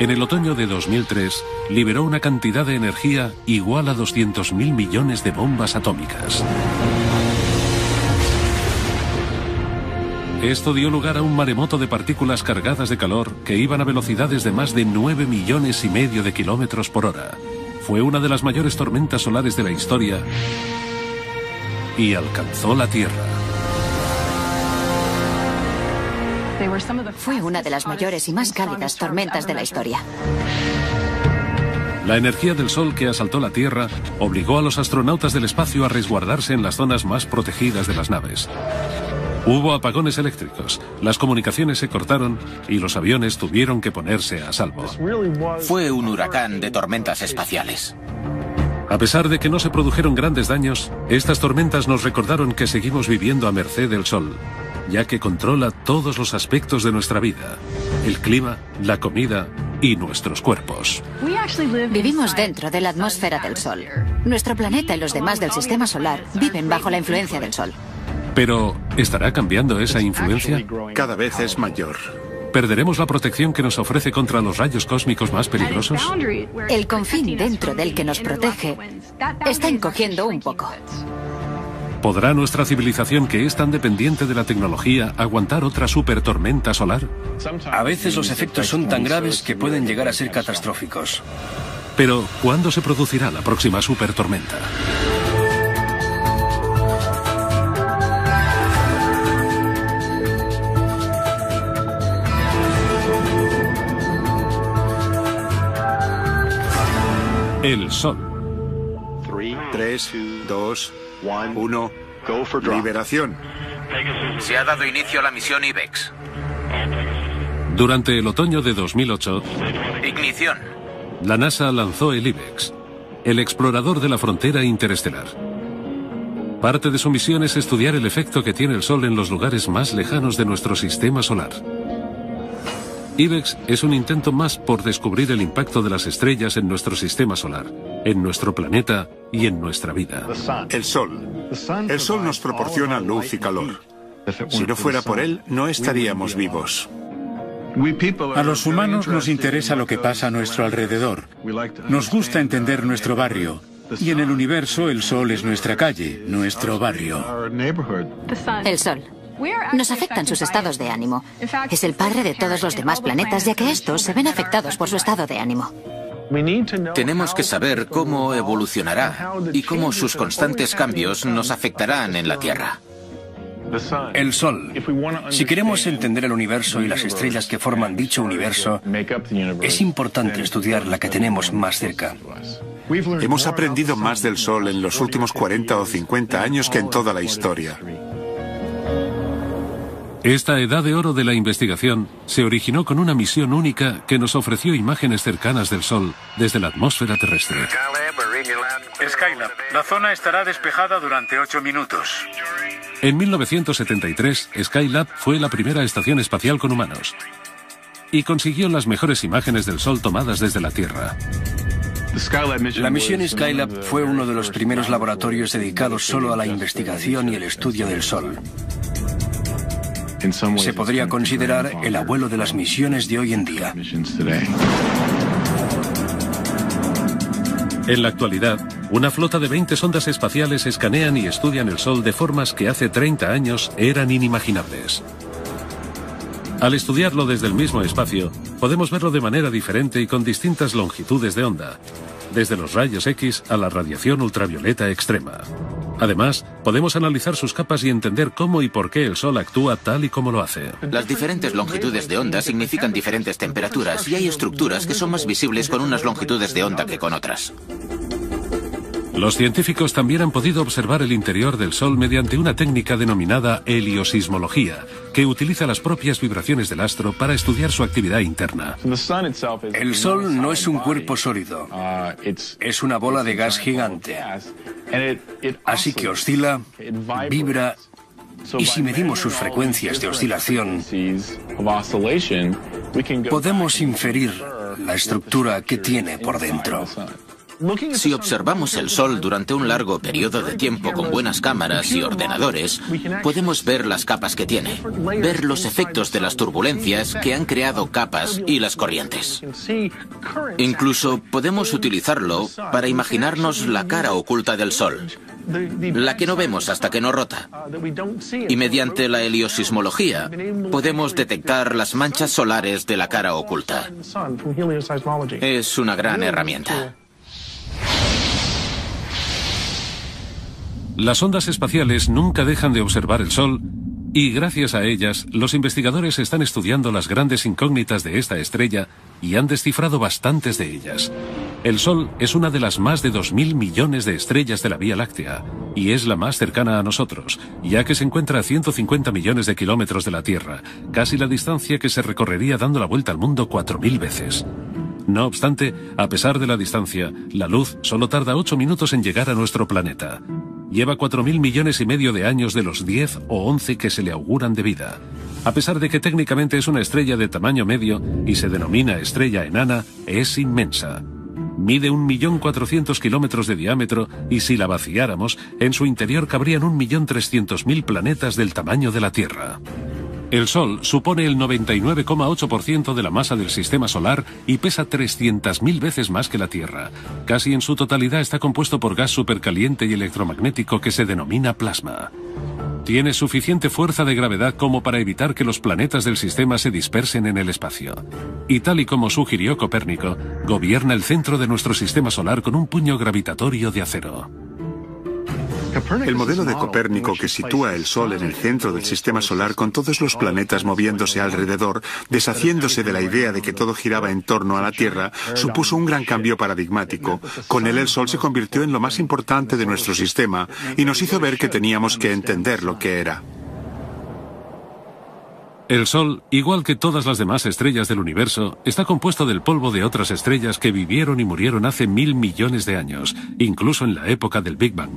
en el otoño de 2003 liberó una cantidad de energía igual a 200.000 millones de bombas atómicas. Esto dio lugar a un maremoto de partículas cargadas de calor que iban a velocidades de más de 9 millones y medio de kilómetros por hora. Fue una de las mayores tormentas solares de la historia y alcanzó la Tierra. Fue una de las mayores y más cálidas tormentas de la historia. La energía del Sol que asaltó la Tierra obligó a los astronautas del espacio a resguardarse en las zonas más protegidas de las naves. Hubo apagones eléctricos, las comunicaciones se cortaron y los aviones tuvieron que ponerse a salvo. Fue un huracán de tormentas espaciales. A pesar de que no se produjeron grandes daños, estas tormentas nos recordaron que seguimos viviendo a merced del Sol, ya que controla todos los aspectos de nuestra vida, el clima, la comida y nuestros cuerpos. Vivimos dentro de la atmósfera del Sol. Nuestro planeta y los demás del sistema solar viven bajo la influencia del Sol. Pero, ¿estará cambiando esa influencia? Cada vez es mayor. ¿Perderemos la protección que nos ofrece contra los rayos cósmicos más peligrosos? El confín dentro del que nos protege está encogiendo un poco. ¿Podrá nuestra civilización, que es tan dependiente de la tecnología, aguantar otra super tormenta solar? A veces los efectos son tan graves que pueden llegar a ser catastróficos. Pero, ¿cuándo se producirá la próxima super tormenta? El Sol. 3, 2, 1. Liberación. Se ha dado inicio a la misión IBEX. Durante el otoño de 2008, Ignición. la NASA lanzó el IBEX, el explorador de la frontera interestelar. Parte de su misión es estudiar el efecto que tiene el Sol en los lugares más lejanos de nuestro sistema solar. IBEX es un intento más por descubrir el impacto de las estrellas en nuestro sistema solar, en nuestro planeta y en nuestra vida. El Sol. El Sol nos proporciona luz y calor. Si no fuera por él, no estaríamos vivos. A los humanos nos interesa lo que pasa a nuestro alrededor. Nos gusta entender nuestro barrio. Y en el universo el Sol es nuestra calle, nuestro barrio. El Sol. Nos afectan sus estados de ánimo. Es el padre de todos los demás planetas, ya que estos se ven afectados por su estado de ánimo. Tenemos que saber cómo evolucionará y cómo sus constantes cambios nos afectarán en la Tierra. El Sol. Si queremos entender el universo y las estrellas que forman dicho universo, es importante estudiar la que tenemos más cerca. Hemos aprendido más del Sol en los últimos 40 o 50 años que en toda la historia. Esta edad de oro de la investigación se originó con una misión única que nos ofreció imágenes cercanas del Sol desde la atmósfera terrestre. Skylab, la zona estará despejada durante ocho minutos. En 1973, Skylab fue la primera estación espacial con humanos y consiguió las mejores imágenes del Sol tomadas desde la Tierra. La misión Skylab fue uno de los primeros laboratorios dedicados solo a la investigación y el estudio del Sol. Se podría considerar el abuelo de las misiones de hoy en día. En la actualidad, una flota de 20 sondas espaciales escanean y estudian el Sol de formas que hace 30 años eran inimaginables. Al estudiarlo desde el mismo espacio, podemos verlo de manera diferente y con distintas longitudes de onda, desde los rayos X a la radiación ultravioleta extrema. Además, podemos analizar sus capas y entender cómo y por qué el Sol actúa tal y como lo hace. Las diferentes longitudes de onda significan diferentes temperaturas y hay estructuras que son más visibles con unas longitudes de onda que con otras. Los científicos también han podido observar el interior del Sol mediante una técnica denominada heliosismología, que utiliza las propias vibraciones del astro para estudiar su actividad interna. El Sol no es un cuerpo sólido, es una bola de gas gigante. Así que oscila, vibra y si medimos sus frecuencias de oscilación, podemos inferir la estructura que tiene por dentro. Si observamos el Sol durante un largo periodo de tiempo con buenas cámaras y ordenadores, podemos ver las capas que tiene, ver los efectos de las turbulencias que han creado capas y las corrientes. Incluso podemos utilizarlo para imaginarnos la cara oculta del Sol, la que no vemos hasta que no rota. Y mediante la heliosismología podemos detectar las manchas solares de la cara oculta. Es una gran herramienta. Las ondas espaciales nunca dejan de observar el Sol y gracias a ellas los investigadores están estudiando las grandes incógnitas de esta estrella y han descifrado bastantes de ellas. El Sol es una de las más de 2.000 millones de estrellas de la Vía Láctea y es la más cercana a nosotros, ya que se encuentra a 150 millones de kilómetros de la Tierra, casi la distancia que se recorrería dando la vuelta al mundo 4.000 veces. No obstante, a pesar de la distancia, la luz solo tarda 8 minutos en llegar a nuestro planeta. Lleva 4.000 millones y medio de años de los 10 o 11 que se le auguran de vida. A pesar de que técnicamente es una estrella de tamaño medio y se denomina estrella enana, es inmensa. Mide 1.400.000 kilómetros de diámetro y si la vaciáramos, en su interior cabrían 1.300.000 planetas del tamaño de la Tierra. El Sol supone el 99,8% de la masa del Sistema Solar y pesa 300.000 veces más que la Tierra. Casi en su totalidad está compuesto por gas supercaliente y electromagnético que se denomina plasma. Tiene suficiente fuerza de gravedad como para evitar que los planetas del sistema se dispersen en el espacio. Y tal y como sugirió Copérnico, gobierna el centro de nuestro sistema solar con un puño gravitatorio de acero. El modelo de Copérnico que sitúa el Sol en el centro del sistema solar con todos los planetas moviéndose alrededor, deshaciéndose de la idea de que todo giraba en torno a la Tierra, supuso un gran cambio paradigmático. Con él el Sol se convirtió en lo más importante de nuestro sistema y nos hizo ver que teníamos que entender lo que era. El Sol, igual que todas las demás estrellas del universo, está compuesto del polvo de otras estrellas que vivieron y murieron hace mil millones de años, incluso en la época del Big Bang.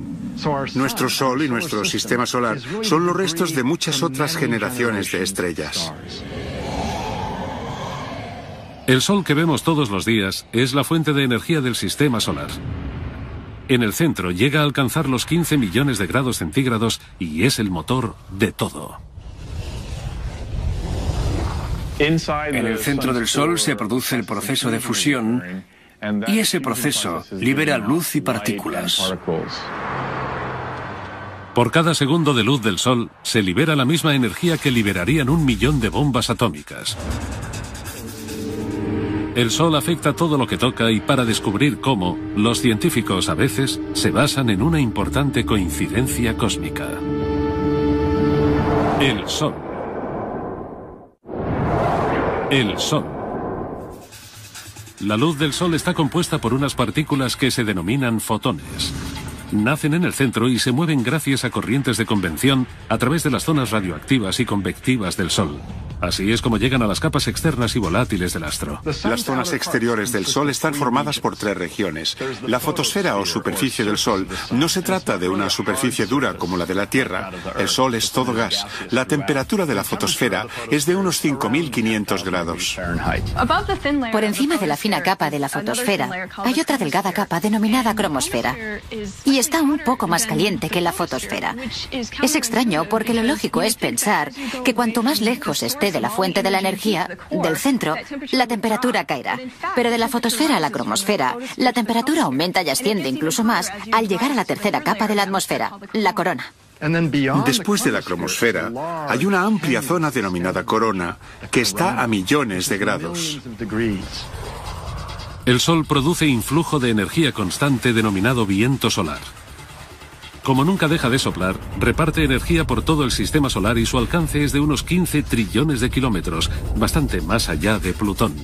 Nuestro Sol y nuestro sistema solar son los restos de muchas otras generaciones de estrellas. El Sol que vemos todos los días es la fuente de energía del sistema solar. En el centro llega a alcanzar los 15 millones de grados centígrados y es el motor de todo. En el centro del Sol se produce el proceso de fusión y ese proceso libera luz y partículas. Por cada segundo de luz del Sol se libera la misma energía que liberarían un millón de bombas atómicas. El Sol afecta todo lo que toca y para descubrir cómo, los científicos a veces se basan en una importante coincidencia cósmica. El Sol. El Sol. La luz del Sol está compuesta por unas partículas que se denominan fotones. Nacen en el centro y se mueven gracias a corrientes de convención a través de las zonas radioactivas y convectivas del Sol. Así es como llegan a las capas externas y volátiles del astro. Las zonas exteriores del Sol están formadas por tres regiones. La fotosfera o superficie del Sol no se trata de una superficie dura como la de la Tierra. El Sol es todo gas. La temperatura de la fotosfera es de unos 5.500 grados. Por encima de la fina capa de la fotosfera hay otra delgada capa denominada cromosfera. Y está un poco más caliente que la fotosfera. Es extraño porque lo lógico es pensar que cuanto más lejos esté de la fuente de la energía, del centro, la temperatura caerá. Pero de la fotosfera a la cromosfera, la temperatura aumenta y asciende incluso más al llegar a la tercera capa de la atmósfera, la corona. Después de la cromosfera, hay una amplia zona denominada corona que está a millones de grados. El Sol produce influjo de energía constante denominado viento solar. Como nunca deja de soplar, reparte energía por todo el sistema solar y su alcance es de unos 15 trillones de kilómetros, bastante más allá de Plutón.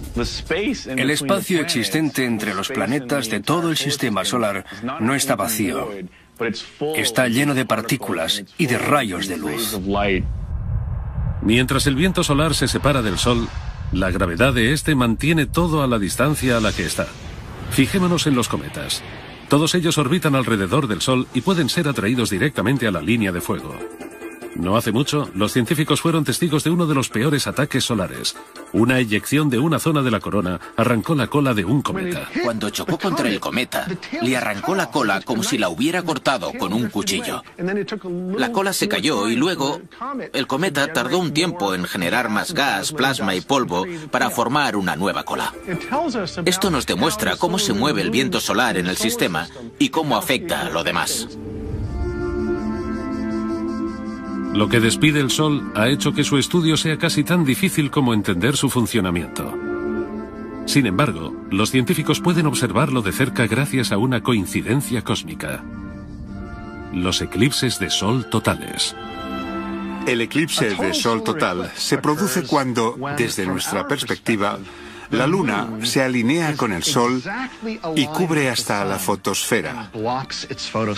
El espacio existente entre los planetas de todo el sistema solar no está vacío. Está lleno de partículas y de rayos de luz. Mientras el viento solar se separa del Sol, la gravedad de este mantiene todo a la distancia a la que está. Fijémonos en los cometas. Todos ellos orbitan alrededor del Sol y pueden ser atraídos directamente a la línea de fuego. No hace mucho, los científicos fueron testigos de uno de los peores ataques solares. Una eyección de una zona de la corona arrancó la cola de un cometa. Cuando chocó contra el cometa, le arrancó la cola como si la hubiera cortado con un cuchillo. La cola se cayó y luego el cometa tardó un tiempo en generar más gas, plasma y polvo para formar una nueva cola. Esto nos demuestra cómo se mueve el viento solar en el sistema y cómo afecta a lo demás. Lo que despide el Sol ha hecho que su estudio sea casi tan difícil como entender su funcionamiento. Sin embargo, los científicos pueden observarlo de cerca gracias a una coincidencia cósmica. Los eclipses de Sol totales. El eclipse de Sol total se produce cuando, desde nuestra perspectiva, la Luna se alinea con el Sol y cubre hasta la fotosfera.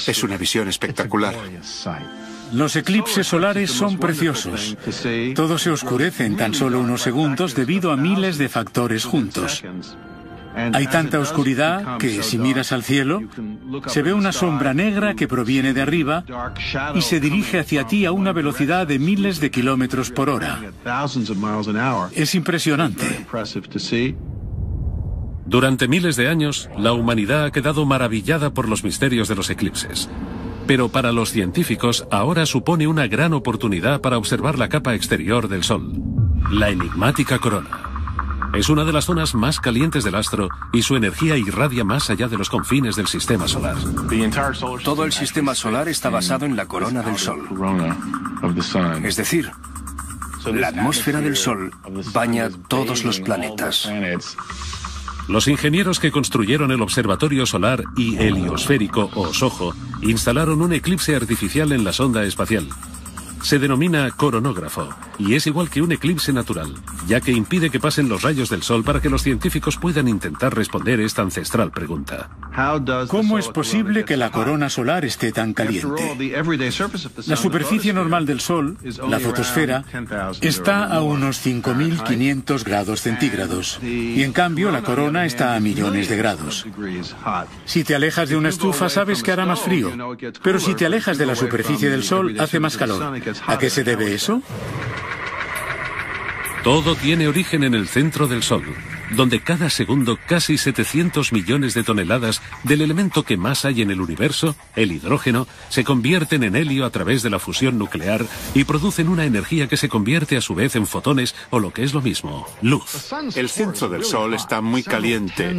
Es una visión espectacular. Los eclipses solares son preciosos. Todo se oscurece en tan solo unos segundos debido a miles de factores juntos. Hay tanta oscuridad que si miras al cielo, se ve una sombra negra que proviene de arriba y se dirige hacia ti a una velocidad de miles de kilómetros por hora. Es impresionante. Durante miles de años, la humanidad ha quedado maravillada por los misterios de los eclipses. Pero para los científicos ahora supone una gran oportunidad para observar la capa exterior del Sol, la enigmática corona. Es una de las zonas más calientes del astro y su energía irradia más allá de los confines del sistema solar. Todo el sistema solar está basado en la corona del Sol. Es decir, la atmósfera del Sol baña todos los planetas. Los ingenieros que construyeron el observatorio solar y heliosférico o SOHO instalaron un eclipse artificial en la sonda espacial. Se denomina coronógrafo y es igual que un eclipse natural, ya que impide que pasen los rayos del Sol para que los científicos puedan intentar responder esta ancestral pregunta. ¿Cómo es posible que la corona solar esté tan caliente? La superficie normal del Sol, la fotosfera, está a unos 5.500 grados centígrados y en cambio la corona está a millones de grados. Si te alejas de una estufa sabes que hará más frío, pero si te alejas de la superficie del Sol hace más calor. ¿A qué se debe eso? Todo tiene origen en el centro del Sol, donde cada segundo casi 700 millones de toneladas del elemento que más hay en el universo, el hidrógeno, se convierten en helio a través de la fusión nuclear y producen una energía que se convierte a su vez en fotones o lo que es lo mismo, luz. El centro del Sol está muy caliente,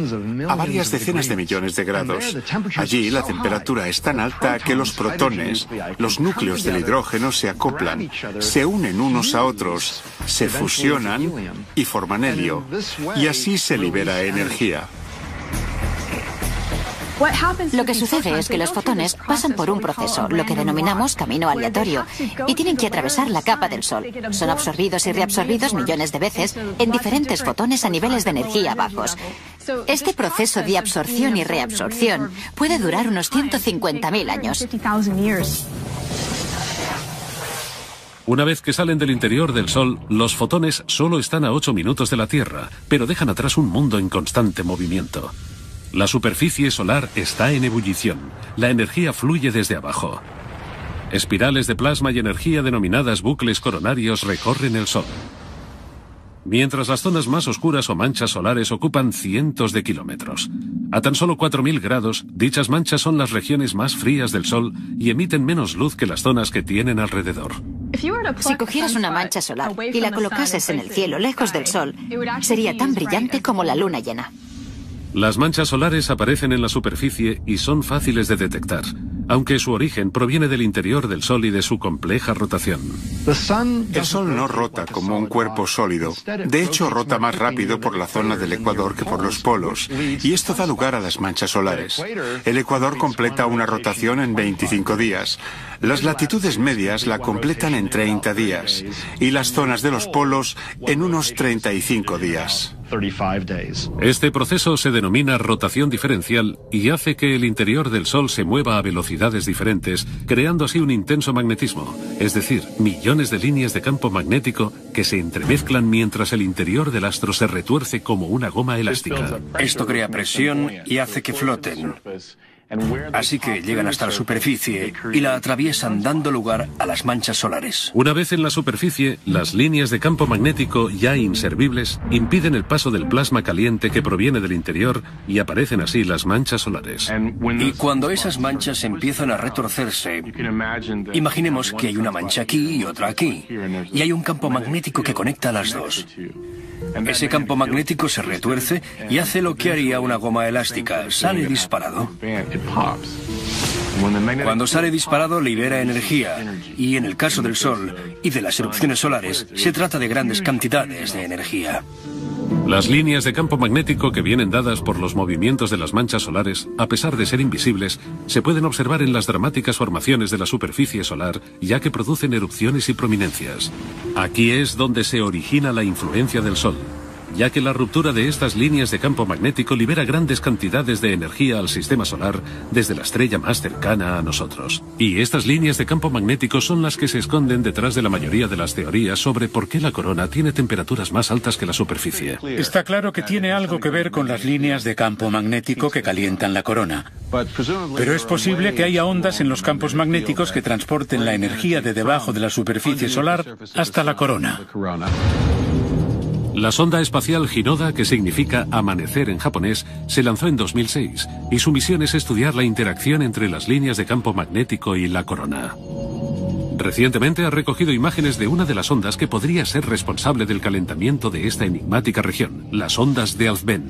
a varias decenas de millones de grados. Allí la temperatura es tan alta que los protones, los núcleos del hidrógeno se acoplan, se unen unos a otros, se fusionan y forman helio. Y así así se libera energía. Lo que sucede es que los fotones pasan por un proceso, lo que denominamos camino aleatorio, y tienen que atravesar la capa del Sol. Son absorbidos y reabsorbidos millones de veces en diferentes fotones a niveles de energía bajos. Este proceso de absorción y reabsorción puede durar unos 150.000 años. Una vez que salen del interior del Sol, los fotones solo están a 8 minutos de la Tierra, pero dejan atrás un mundo en constante movimiento. La superficie solar está en ebullición. La energía fluye desde abajo. Espirales de plasma y energía denominadas bucles coronarios recorren el Sol. Mientras las zonas más oscuras o manchas solares ocupan cientos de kilómetros. A tan solo 4.000 grados, dichas manchas son las regiones más frías del Sol y emiten menos luz que las zonas que tienen alrededor. Si cogieras una mancha solar y la colocases en el cielo lejos del Sol, sería tan brillante como la luna llena. Las manchas solares aparecen en la superficie y son fáciles de detectar, aunque su origen proviene del interior del Sol y de su compleja rotación. El Sol no rota como un cuerpo sólido. De hecho, rota más rápido por la zona del Ecuador que por los polos, y esto da lugar a las manchas solares. El Ecuador completa una rotación en 25 días. Las latitudes medias la completan en 30 días y las zonas de los polos en unos 35 días. Este proceso se denomina rotación diferencial y hace que el interior del Sol se mueva a diferentes, creando así un intenso magnetismo, es decir, millones de líneas de campo magnético que se entremezclan mientras el interior del astro se retuerce como una goma elástica. Esto crea presión y hace que floten. Así que llegan hasta la superficie y la atraviesan dando lugar a las manchas solares. Una vez en la superficie, las líneas de campo magnético ya inservibles impiden el paso del plasma caliente que proviene del interior y aparecen así las manchas solares. Y cuando esas manchas empiezan a retorcerse, imaginemos que hay una mancha aquí y otra aquí, y hay un campo magnético que conecta a las dos. Ese campo magnético se retuerce y hace lo que haría una goma elástica, sale disparado. Cuando sale disparado libera energía y en el caso del Sol y de las erupciones solares se trata de grandes cantidades de energía. Las líneas de campo magnético que vienen dadas por los movimientos de las manchas solares, a pesar de ser invisibles, se pueden observar en las dramáticas formaciones de la superficie solar, ya que producen erupciones y prominencias. Aquí es donde se origina la influencia del Sol ya que la ruptura de estas líneas de campo magnético libera grandes cantidades de energía al sistema solar desde la estrella más cercana a nosotros. Y estas líneas de campo magnético son las que se esconden detrás de la mayoría de las teorías sobre por qué la corona tiene temperaturas más altas que la superficie. Está claro que tiene algo que ver con las líneas de campo magnético que calientan la corona. Pero es posible que haya ondas en los campos magnéticos que transporten la energía de debajo de la superficie solar hasta la corona. La sonda espacial Hinoda, que significa amanecer en japonés, se lanzó en 2006 y su misión es estudiar la interacción entre las líneas de campo magnético y la corona. Recientemente ha recogido imágenes de una de las ondas que podría ser responsable del calentamiento de esta enigmática región, las ondas de Alfvén.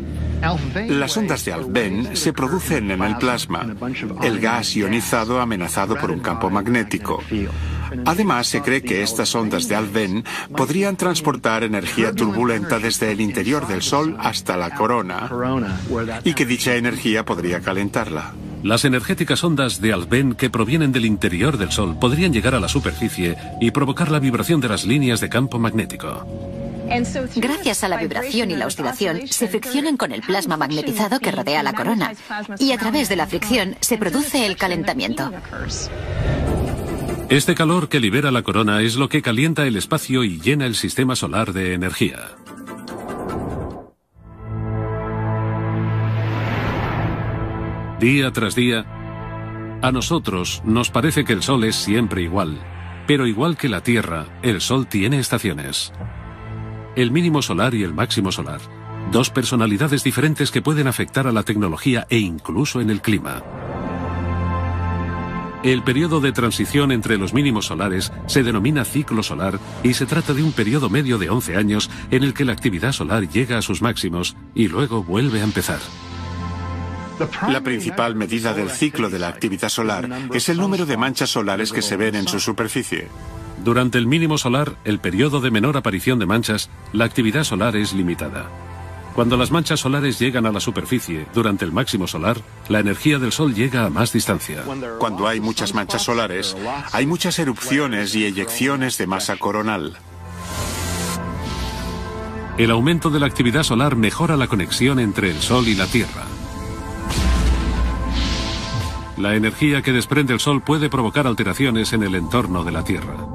Las ondas de Alfvén se producen en el plasma, el gas ionizado amenazado por un campo magnético. Además, se cree que estas ondas de Alfvén podrían transportar energía turbulenta desde el interior del Sol hasta la corona y que dicha energía podría calentarla. Las energéticas ondas de Alfvén que provienen del interior del Sol podrían llegar a la superficie y provocar la vibración de las líneas de campo magnético. Gracias a la vibración y la oscilación, se friccionan con el plasma magnetizado que rodea la corona y a través de la fricción se produce el calentamiento. Este calor que libera la corona es lo que calienta el espacio y llena el sistema solar de energía. Día tras día, a nosotros nos parece que el Sol es siempre igual, pero igual que la Tierra, el Sol tiene estaciones. El mínimo solar y el máximo solar, dos personalidades diferentes que pueden afectar a la tecnología e incluso en el clima. El periodo de transición entre los mínimos solares se denomina ciclo solar y se trata de un periodo medio de 11 años en el que la actividad solar llega a sus máximos y luego vuelve a empezar. La principal medida del ciclo de la actividad solar es el número de manchas solares que se ven en su superficie. Durante el mínimo solar, el periodo de menor aparición de manchas, la actividad solar es limitada. Cuando las manchas solares llegan a la superficie durante el máximo solar, la energía del Sol llega a más distancia. Cuando hay muchas manchas solares, hay muchas erupciones y eyecciones de masa coronal. El aumento de la actividad solar mejora la conexión entre el Sol y la Tierra. La energía que desprende el Sol puede provocar alteraciones en el entorno de la Tierra.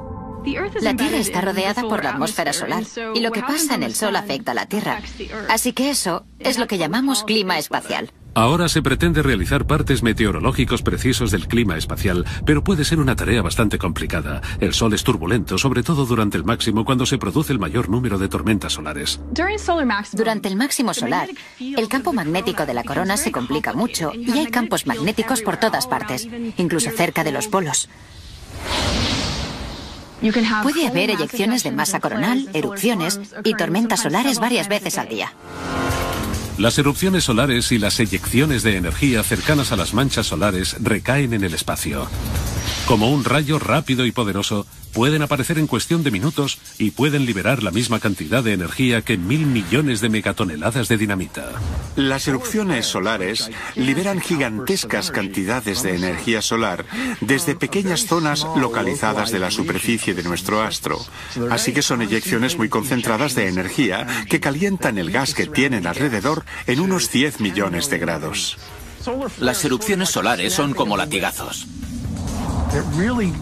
La Tierra está rodeada por la atmósfera solar y lo que pasa en el Sol afecta a la Tierra. Así que eso es lo que llamamos clima espacial. Ahora se pretende realizar partes meteorológicos precisos del clima espacial, pero puede ser una tarea bastante complicada. El Sol es turbulento, sobre todo durante el máximo, cuando se produce el mayor número de tormentas solares. Durante el máximo solar, el campo magnético de la corona se complica mucho y hay campos magnéticos por todas partes, incluso cerca de los polos. Puede haber eyecciones de masa coronal, erupciones y tormentas solares varias veces al día. Las erupciones solares y las eyecciones de energía cercanas a las manchas solares recaen en el espacio. Como un rayo rápido y poderoso, pueden aparecer en cuestión de minutos y pueden liberar la misma cantidad de energía que mil millones de megatoneladas de dinamita. Las erupciones solares liberan gigantescas cantidades de energía solar desde pequeñas zonas localizadas de la superficie de nuestro astro. Así que son eyecciones muy concentradas de energía que calientan el gas que tienen alrededor en unos 10 millones de grados. Las erupciones solares son como latigazos.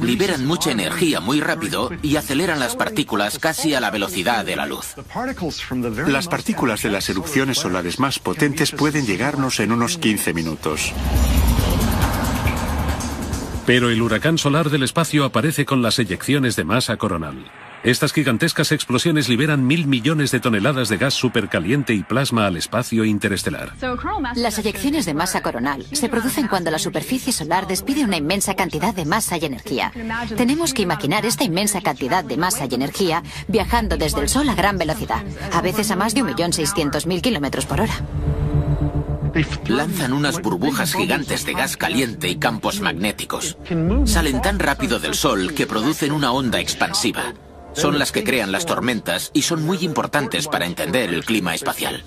Liberan mucha energía muy rápido y aceleran las partículas casi a la velocidad de la luz. Las partículas de las erupciones solares más potentes pueden llegarnos en unos 15 minutos. Pero el huracán solar del espacio aparece con las eyecciones de masa coronal. Estas gigantescas explosiones liberan mil millones de toneladas de gas supercaliente y plasma al espacio interestelar. Las eyecciones de masa coronal se producen cuando la superficie solar despide una inmensa cantidad de masa y energía. Tenemos que imaginar esta inmensa cantidad de masa y energía viajando desde el Sol a gran velocidad, a veces a más de 1.600.000 kilómetros por hora. Lanzan unas burbujas gigantes de gas caliente y campos magnéticos. Salen tan rápido del Sol que producen una onda expansiva. Son las que crean las tormentas y son muy importantes para entender el clima espacial.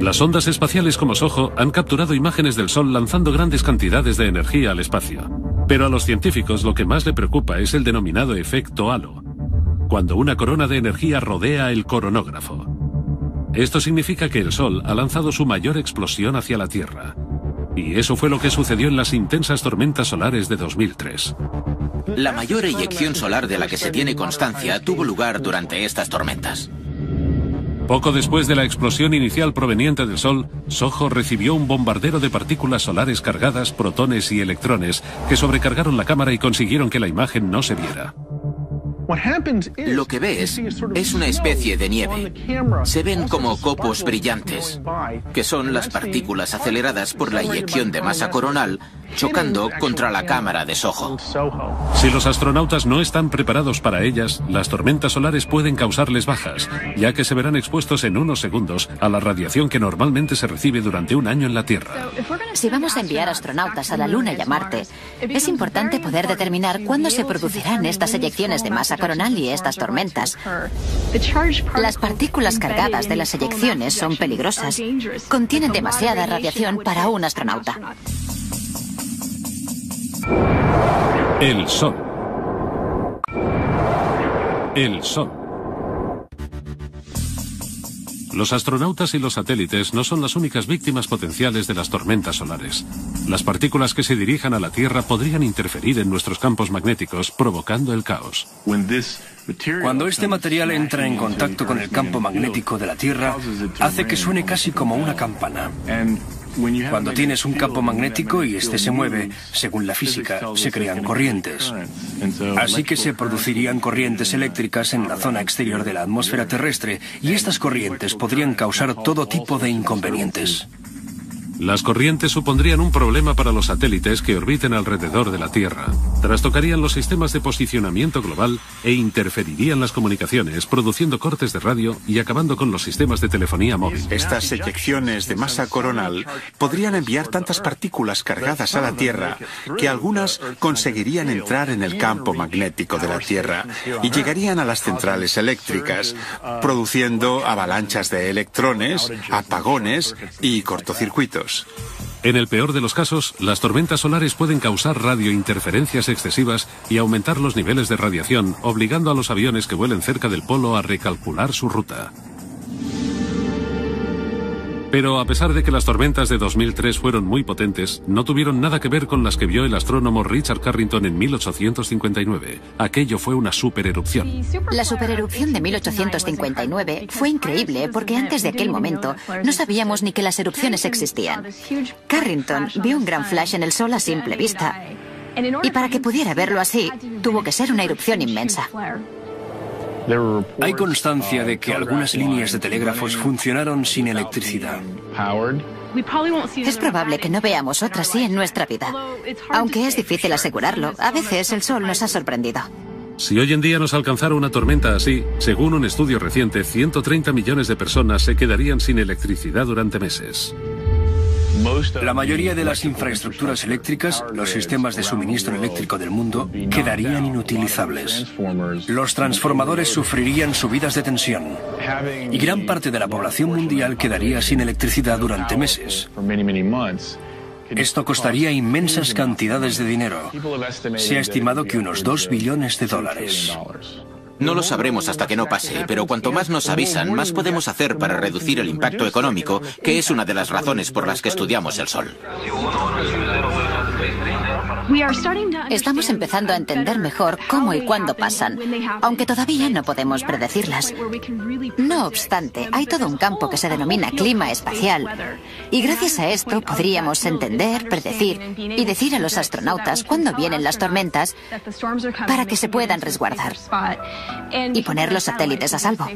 Las ondas espaciales como SOHO han capturado imágenes del Sol lanzando grandes cantidades de energía al espacio. Pero a los científicos lo que más le preocupa es el denominado efecto halo, cuando una corona de energía rodea el coronógrafo. Esto significa que el Sol ha lanzado su mayor explosión hacia la Tierra. Y eso fue lo que sucedió en las intensas tormentas solares de 2003. La mayor eyección solar de la que se tiene constancia tuvo lugar durante estas tormentas. Poco después de la explosión inicial proveniente del Sol, SOHO recibió un bombardero de partículas solares cargadas, protones y electrones, que sobrecargaron la cámara y consiguieron que la imagen no se viera. Lo que ves es una especie de nieve. Se ven como copos brillantes, que son las partículas aceleradas por la eyección de masa coronal chocando contra la cámara de Soho. Si los astronautas no están preparados para ellas, las tormentas solares pueden causarles bajas, ya que se verán expuestos en unos segundos a la radiación que normalmente se recibe durante un año en la Tierra. Si vamos a enviar astronautas a la Luna y a Marte, es importante poder determinar cuándo se producirán estas eyecciones de masa coronal y estas tormentas. Las partículas cargadas de las eyecciones son peligrosas. Contienen demasiada radiación para un astronauta. El Sol. El Sol. Los astronautas y los satélites no son las únicas víctimas potenciales de las tormentas solares. Las partículas que se dirijan a la Tierra podrían interferir en nuestros campos magnéticos, provocando el caos. Cuando este material entra en contacto con el campo magnético de la Tierra, hace que suene casi como una campana. Cuando tienes un campo magnético y este se mueve, según la física, se crean corrientes. Así que se producirían corrientes eléctricas en la zona exterior de la atmósfera terrestre y estas corrientes podrían causar todo tipo de inconvenientes. Las corrientes supondrían un problema para los satélites que orbiten alrededor de la Tierra. Trastocarían los sistemas de posicionamiento global e interferirían las comunicaciones, produciendo cortes de radio y acabando con los sistemas de telefonía móvil. Estas eyecciones de masa coronal podrían enviar tantas partículas cargadas a la Tierra que algunas conseguirían entrar en el campo magnético de la Tierra y llegarían a las centrales eléctricas, produciendo avalanchas de electrones, apagones y cortocircuitos. En el peor de los casos, las tormentas solares pueden causar radiointerferencias excesivas y aumentar los niveles de radiación, obligando a los aviones que vuelen cerca del polo a recalcular su ruta. Pero a pesar de que las tormentas de 2003 fueron muy potentes, no tuvieron nada que ver con las que vio el astrónomo Richard Carrington en 1859. Aquello fue una supererupción. La supererupción de 1859 fue increíble porque antes de aquel momento no sabíamos ni que las erupciones existían. Carrington vio un gran flash en el Sol a simple vista. Y para que pudiera verlo así, tuvo que ser una erupción inmensa. Hay constancia de que algunas líneas de telégrafos funcionaron sin electricidad. Es probable que no veamos otra así en nuestra vida. Aunque es difícil asegurarlo, a veces el sol nos ha sorprendido. Si hoy en día nos alcanzara una tormenta así, según un estudio reciente, 130 millones de personas se quedarían sin electricidad durante meses. La mayoría de las infraestructuras eléctricas, los sistemas de suministro eléctrico del mundo, quedarían inutilizables. Los transformadores sufrirían subidas de tensión. Y gran parte de la población mundial quedaría sin electricidad durante meses. Esto costaría inmensas cantidades de dinero. Se ha estimado que unos 2 billones de dólares. No lo sabremos hasta que no pase, pero cuanto más nos avisan, más podemos hacer para reducir el impacto económico, que es una de las razones por las que estudiamos el Sol. Estamos empezando a entender mejor cómo y cuándo pasan, aunque todavía no podemos predecirlas. No obstante, hay todo un campo que se denomina clima espacial, y gracias a esto podríamos entender, predecir y decir a los astronautas cuándo vienen las tormentas para que se puedan resguardar y poner los satélites a salvo.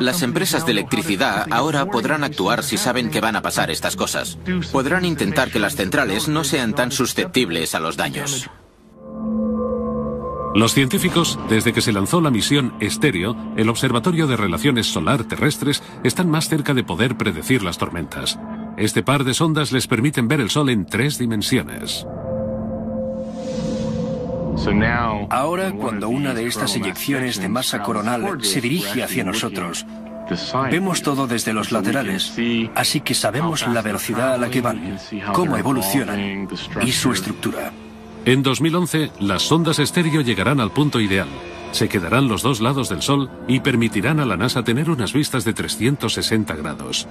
Las empresas de electricidad ahora podrán actuar si saben que van a pasar estas cosas. Podrán intentar que las centrales no sean tan susceptibles a los daños. Los científicos, desde que se lanzó la misión Estéreo, el Observatorio de Relaciones Solar Terrestres, están más cerca de poder predecir las tormentas. Este par de sondas les permiten ver el Sol en tres dimensiones. Ahora, cuando una de estas eyecciones de masa coronal se dirige hacia nosotros, vemos todo desde los laterales, así que sabemos la velocidad a la que van, cómo evolucionan y su estructura. En 2011, las sondas estéreo llegarán al punto ideal. Se quedarán los dos lados del Sol y permitirán a la NASA tener unas vistas de 360 grados.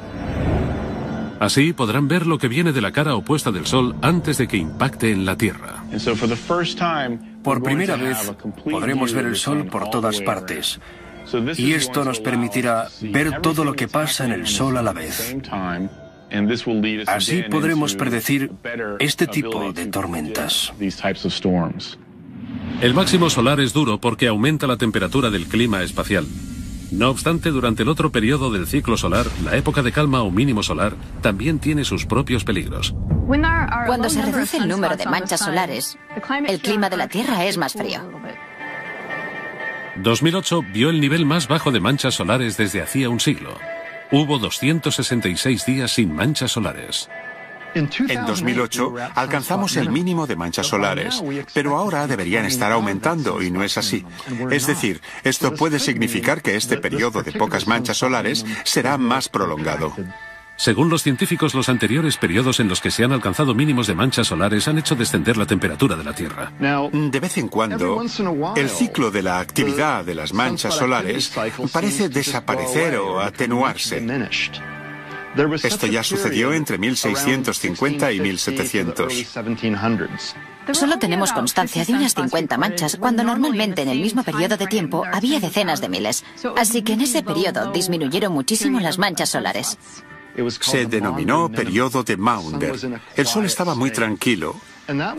Así podrán ver lo que viene de la cara opuesta del Sol antes de que impacte en la Tierra. Por primera vez podremos ver el Sol por todas partes. Y esto nos permitirá ver todo lo que pasa en el Sol a la vez. Así podremos predecir este tipo de tormentas. El máximo solar es duro porque aumenta la temperatura del clima espacial. No obstante, durante el otro periodo del ciclo solar, la época de calma o mínimo solar también tiene sus propios peligros. Cuando se reduce el número de manchas solares, el clima de la Tierra es más frío. 2008 vio el nivel más bajo de manchas solares desde hacía un siglo. Hubo 266 días sin manchas solares. En 2008 alcanzamos el mínimo de manchas solares, pero ahora deberían estar aumentando y no es así. Es decir, esto puede significar que este periodo de pocas manchas solares será más prolongado. Según los científicos, los anteriores periodos en los que se han alcanzado mínimos de manchas solares han hecho descender la temperatura de la Tierra. De vez en cuando, el ciclo de la actividad de las manchas solares parece desaparecer o atenuarse. Esto ya sucedió entre 1650 y 1700. Solo tenemos constancia de unas 50 manchas, cuando normalmente en el mismo periodo de tiempo había decenas de miles. Así que en ese periodo disminuyeron muchísimo las manchas solares. Se denominó periodo de Maunder. El sol estaba muy tranquilo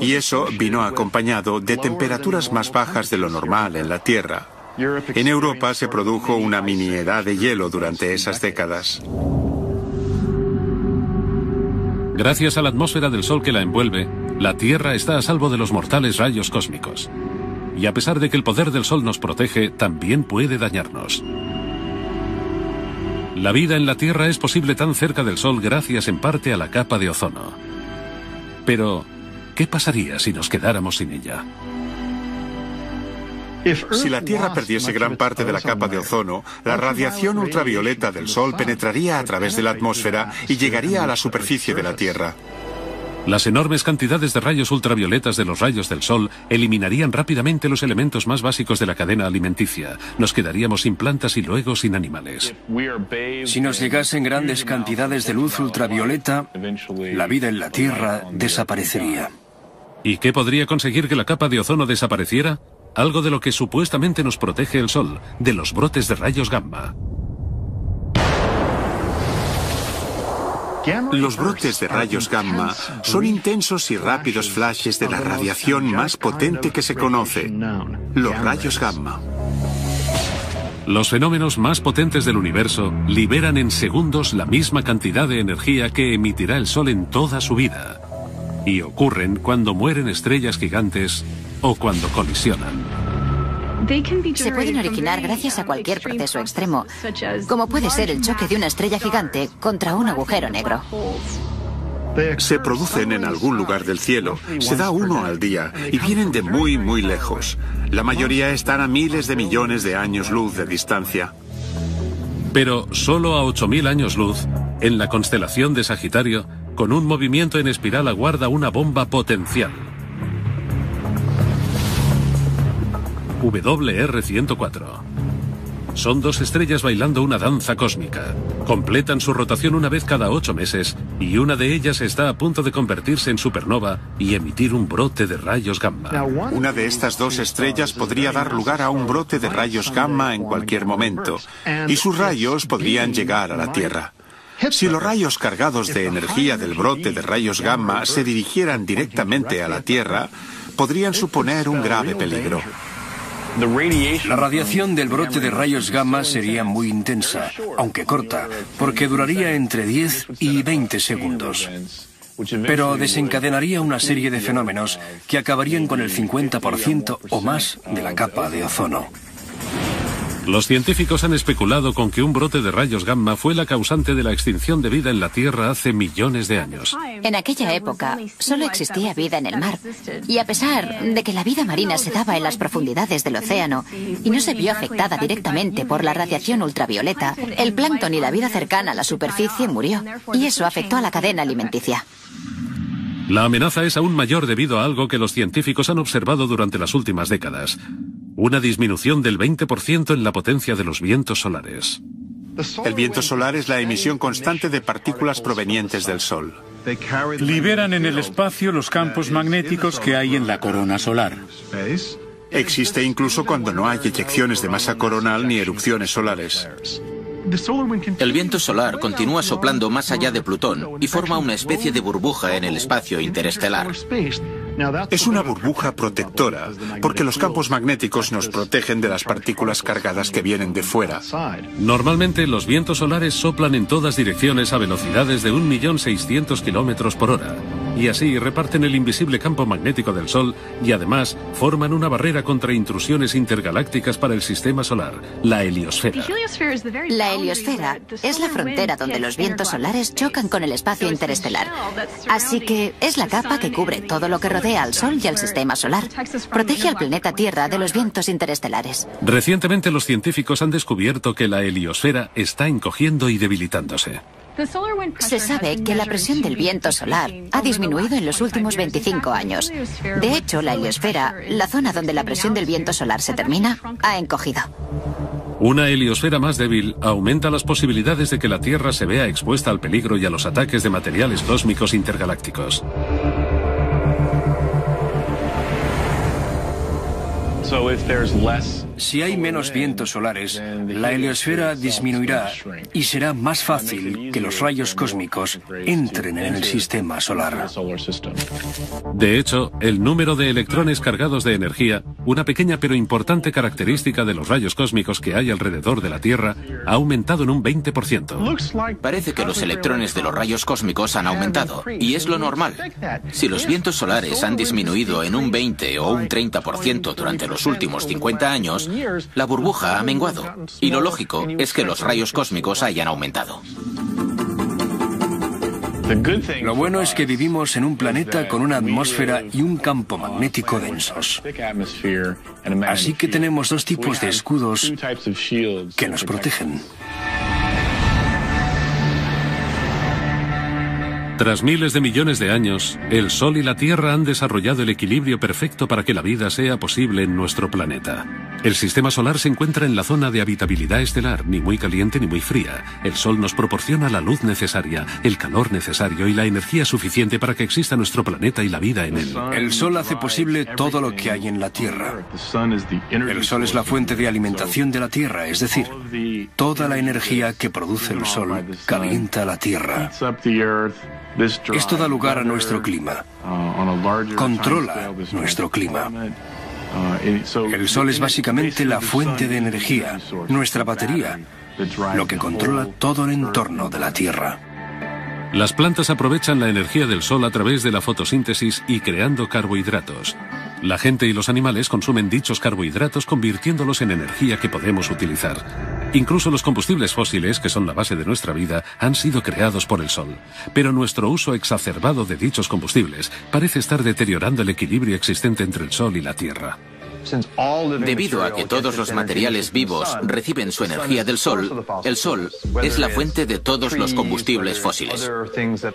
y eso vino acompañado de temperaturas más bajas de lo normal en la Tierra. En Europa se produjo una mini edad de hielo durante esas décadas. Gracias a la atmósfera del Sol que la envuelve, la Tierra está a salvo de los mortales rayos cósmicos. Y a pesar de que el poder del Sol nos protege, también puede dañarnos. La vida en la Tierra es posible tan cerca del Sol gracias en parte a la capa de ozono. Pero, ¿qué pasaría si nos quedáramos sin ella? Si la Tierra perdiese gran parte de la capa de ozono, la radiación ultravioleta del Sol penetraría a través de la atmósfera y llegaría a la superficie de la Tierra. Las enormes cantidades de rayos ultravioletas de los rayos del Sol eliminarían rápidamente los elementos más básicos de la cadena alimenticia. Nos quedaríamos sin plantas y luego sin animales. Si nos llegasen grandes cantidades de luz ultravioleta, la vida en la Tierra desaparecería. ¿Y qué podría conseguir que la capa de ozono desapareciera? Algo de lo que supuestamente nos protege el Sol, de los brotes de rayos gamma. Los brotes de rayos gamma son intensos y rápidos flashes de la radiación más potente que se conoce, los rayos gamma. Los fenómenos más potentes del universo liberan en segundos la misma cantidad de energía que emitirá el Sol en toda su vida. Y ocurren cuando mueren estrellas gigantes o cuando colisionan. Se pueden originar gracias a cualquier proceso extremo, como puede ser el choque de una estrella gigante contra un agujero negro. Se producen en algún lugar del cielo, se da uno al día y vienen de muy, muy lejos. La mayoría están a miles de millones de años luz de distancia. Pero solo a 8.000 años luz, en la constelación de Sagitario, con un movimiento en espiral aguarda una bomba potencial. WR-104. Son dos estrellas bailando una danza cósmica. Completan su rotación una vez cada ocho meses y una de ellas está a punto de convertirse en supernova y emitir un brote de rayos gamma. Una de estas dos estrellas podría dar lugar a un brote de rayos gamma en cualquier momento y sus rayos podrían llegar a la Tierra. Si los rayos cargados de energía del brote de rayos gamma se dirigieran directamente a la Tierra, podrían suponer un grave peligro. La radiación del brote de rayos gamma sería muy intensa, aunque corta, porque duraría entre 10 y 20 segundos. Pero desencadenaría una serie de fenómenos que acabarían con el 50% o más de la capa de ozono. Los científicos han especulado con que un brote de rayos gamma fue la causante de la extinción de vida en la Tierra hace millones de años. En aquella época solo existía vida en el mar. Y a pesar de que la vida marina se daba en las profundidades del océano y no se vio afectada directamente por la radiación ultravioleta, el plancton y la vida cercana a la superficie murió. Y eso afectó a la cadena alimenticia. La amenaza es aún mayor debido a algo que los científicos han observado durante las últimas décadas una disminución del 20% en la potencia de los vientos solares. El viento solar es la emisión constante de partículas provenientes del Sol. Liberan en el espacio los campos magnéticos que hay en la corona solar. Existe incluso cuando no hay eyecciones de masa coronal ni erupciones solares. El viento solar continúa soplando más allá de Plutón y forma una especie de burbuja en el espacio interestelar. Es una burbuja protectora porque los campos magnéticos nos protegen de las partículas cargadas que vienen de fuera. Normalmente los vientos solares soplan en todas direcciones a velocidades de 1.600.000 kilómetros por hora y así reparten el invisible campo magnético del Sol y además forman una barrera contra intrusiones intergalácticas para el sistema solar, la heliosfera. La heliosfera es la frontera donde los vientos solares chocan con el espacio interestelar. Así que es la capa que cubre todo lo que rodea al Sol y al sistema solar. Protege al planeta Tierra de los vientos interestelares. Recientemente los científicos han descubierto que la heliosfera está encogiendo y debilitándose. Se sabe que la presión del viento solar ha disminuido en los últimos 25 años. De hecho, la heliosfera, la zona donde la presión del viento solar se termina, ha encogido. Una heliosfera más débil aumenta las posibilidades de que la Tierra se vea expuesta al peligro y a los ataques de materiales cósmicos intergalácticos. Si hay menos vientos solares, la heliosfera disminuirá y será más fácil que los rayos cósmicos entren en el sistema solar. De hecho, el número de electrones cargados de energía, una pequeña pero importante característica de los rayos cósmicos que hay alrededor de la Tierra, ha aumentado en un 20%. Parece que los electrones de los rayos cósmicos han aumentado, y es lo normal. Si los vientos solares han disminuido en un 20 o un 30% durante los últimos 50 años, la burbuja ha menguado. Y lo lógico es que los rayos cósmicos hayan aumentado. Lo bueno es que vivimos en un planeta con una atmósfera y un campo magnético densos. Así que tenemos dos tipos de escudos que nos protegen. Tras miles de millones de años, el Sol y la Tierra han desarrollado el equilibrio perfecto para que la vida sea posible en nuestro planeta. El sistema solar se encuentra en la zona de habitabilidad estelar, ni muy caliente ni muy fría. El Sol nos proporciona la luz necesaria, el calor necesario y la energía suficiente para que exista nuestro planeta y la vida en él. El Sol hace posible todo lo que hay en la Tierra. El Sol es la fuente de alimentación de la Tierra, es decir, toda la energía que produce el Sol calienta la Tierra. Esto da lugar a nuestro clima. Controla nuestro clima. El Sol es básicamente la fuente de energía, nuestra batería, lo que controla todo el entorno de la Tierra. Las plantas aprovechan la energía del Sol a través de la fotosíntesis y creando carbohidratos. La gente y los animales consumen dichos carbohidratos convirtiéndolos en energía que podemos utilizar. Incluso los combustibles fósiles, que son la base de nuestra vida, han sido creados por el Sol. Pero nuestro uso exacerbado de dichos combustibles parece estar deteriorando el equilibrio existente entre el Sol y la Tierra. Debido a que todos los materiales vivos reciben su energía del Sol, el Sol es la fuente de todos los combustibles fósiles,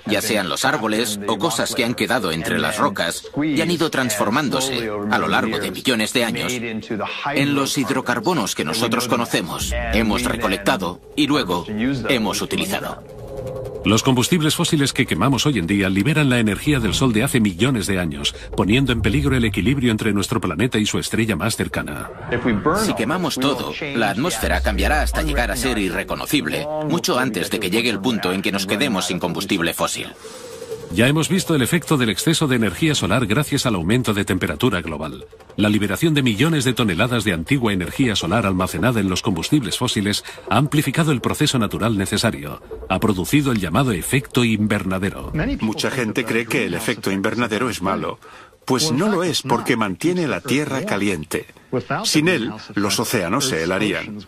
ya sean los árboles o cosas que han quedado entre las rocas y han ido transformándose a lo largo de millones de años en los hidrocarbonos que nosotros conocemos, hemos recolectado y luego hemos utilizado. Los combustibles fósiles que quemamos hoy en día liberan la energía del Sol de hace millones de años, poniendo en peligro el equilibrio entre nuestro planeta y su estrella más cercana. Si quemamos todo, la atmósfera cambiará hasta llegar a ser irreconocible, mucho antes de que llegue el punto en que nos quedemos sin combustible fósil. Ya hemos visto el efecto del exceso de energía solar gracias al aumento de temperatura global. La liberación de millones de toneladas de antigua energía solar almacenada en los combustibles fósiles ha amplificado el proceso natural necesario. Ha producido el llamado efecto invernadero. Mucha gente cree que el efecto invernadero es malo. Pues no lo es porque mantiene la Tierra caliente. Sin él, los océanos se helarían.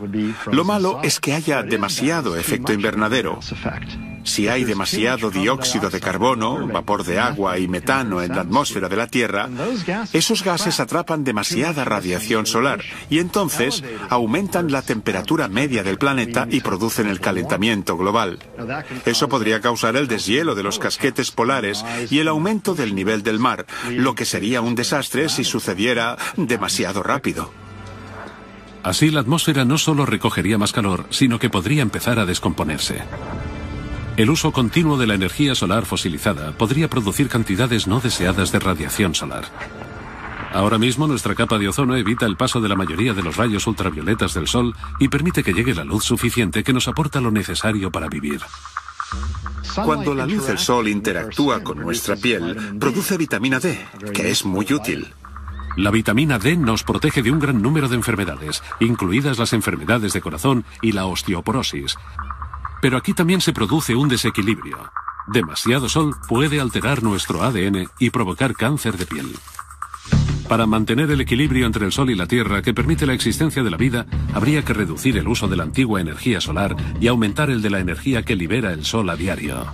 Lo malo es que haya demasiado efecto invernadero. Si hay demasiado dióxido de carbono, vapor de agua y metano en la atmósfera de la Tierra, esos gases atrapan demasiada radiación solar y entonces aumentan la temperatura media del planeta y producen el calentamiento global. Eso podría causar el deshielo de los casquetes polares y el aumento del nivel del mar, lo que sería un desastre si sucediera demasiado rápido. Así la atmósfera no solo recogería más calor, sino que podría empezar a descomponerse. El uso continuo de la energía solar fosilizada podría producir cantidades no deseadas de radiación solar. Ahora mismo nuestra capa de ozono evita el paso de la mayoría de los rayos ultravioletas del Sol y permite que llegue la luz suficiente que nos aporta lo necesario para vivir. Cuando la luz del Sol interactúa con nuestra piel, produce vitamina D, que es muy útil. La vitamina D nos protege de un gran número de enfermedades, incluidas las enfermedades de corazón y la osteoporosis, pero aquí también se produce un desequilibrio. Demasiado sol puede alterar nuestro ADN y provocar cáncer de piel. Para mantener el equilibrio entre el Sol y la Tierra que permite la existencia de la vida, habría que reducir el uso de la antigua energía solar y aumentar el de la energía que libera el Sol a diario.